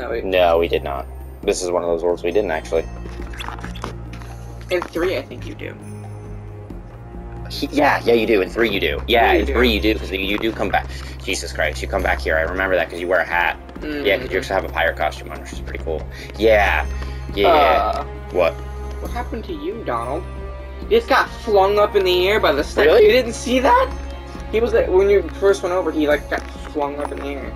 No, wait. No, we did not. This is one of those worlds we didn't actually. In three, I think you do. Yeah, yeah, you do. In three, you do. Yeah, you in do. three, you do because you do come back. Jesus Christ, you come back here. I remember that because you wear a hat. Mm. Yeah, because you actually have a pirate costume on, which is pretty cool. Yeah, yeah. Uh, what? what happened to you, Donald? You just got flung up in the air by the snake. Really? You didn't see that? He was like, when you first went over, he like got flung up in the air.